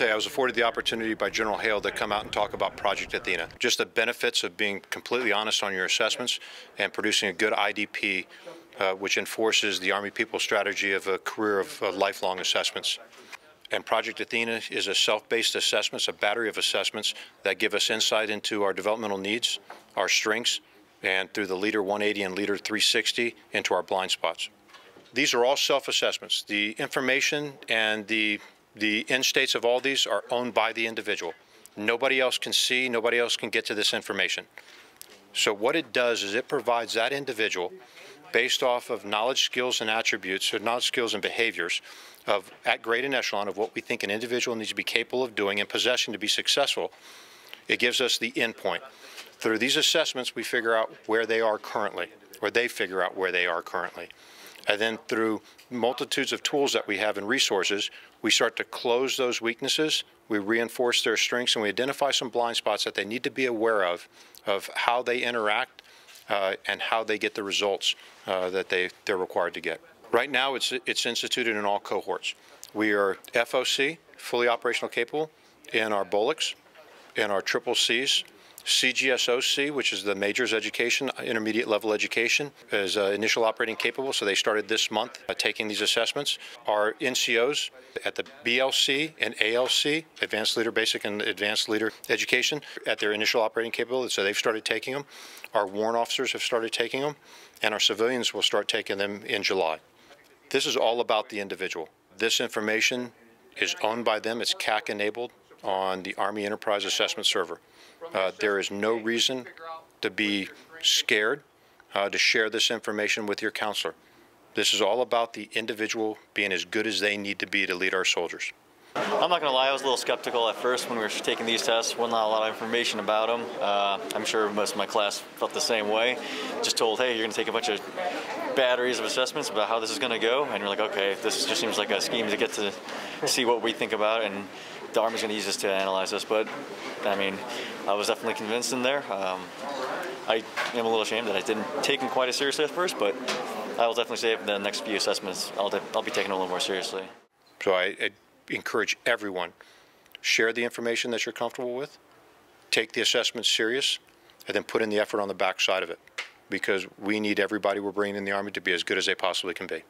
I was afforded the opportunity by General Hale to come out and talk about Project Athena. Just the benefits of being completely honest on your assessments and producing a good IDP, uh, which enforces the Army People strategy of a career of uh, lifelong assessments. And Project Athena is a self-based assessment, a battery of assessments that give us insight into our developmental needs, our strengths, and through the Leader 180 and Leader 360 into our blind spots. These are all self-assessments. The information and the the end states of all these are owned by the individual. Nobody else can see, nobody else can get to this information. So what it does is it provides that individual based off of knowledge, skills, and attributes, or knowledge, skills, and behaviors of at grade and echelon of what we think an individual needs to be capable of doing and possessing to be successful. It gives us the endpoint. Through these assessments, we figure out where they are currently, or they figure out where they are currently. And then through multitudes of tools that we have and resources, we start to close those weaknesses, we reinforce their strengths, and we identify some blind spots that they need to be aware of, of how they interact uh, and how they get the results uh, that they, they're required to get. Right now, it's, it's instituted in all cohorts. We are FOC, fully operational capable, in our BOLCs, in our triple Cs, CGSOC, which is the majors education, intermediate level education, is uh, initial operating capable. So they started this month uh, taking these assessments. Our NCOs at the BLC and ALC, Advanced Leader Basic and Advanced Leader Education, at their initial operating capability. So they've started taking them. Our warrant officers have started taking them, and our civilians will start taking them in July. This is all about the individual. This information is owned by them. It's CAC enabled on the Army Enterprise Assessment Server. Uh, there is no reason to be scared uh, to share this information with your counselor. This is all about the individual being as good as they need to be to lead our soldiers. I'm not going to lie, I was a little skeptical at first when we were taking these tests. Wasn't a lot of information about them. Uh, I'm sure most of my class felt the same way. Just told, hey, you're going to take a bunch of batteries of assessments about how this is going to go, and you're like, okay, this just seems like a scheme to get to see what we think about and the Army's going to use this to analyze us. But I mean, I was definitely convinced in there. Um, I am a little ashamed that I didn't take them quite as seriously at first, but I will definitely say the next few assessments, I'll, I'll be taking them a little more seriously. So I, I encourage everyone share the information that you're comfortable with, take the assessment serious, and then put in the effort on the backside of it because we need everybody we're bringing in the Army to be as good as they possibly can be.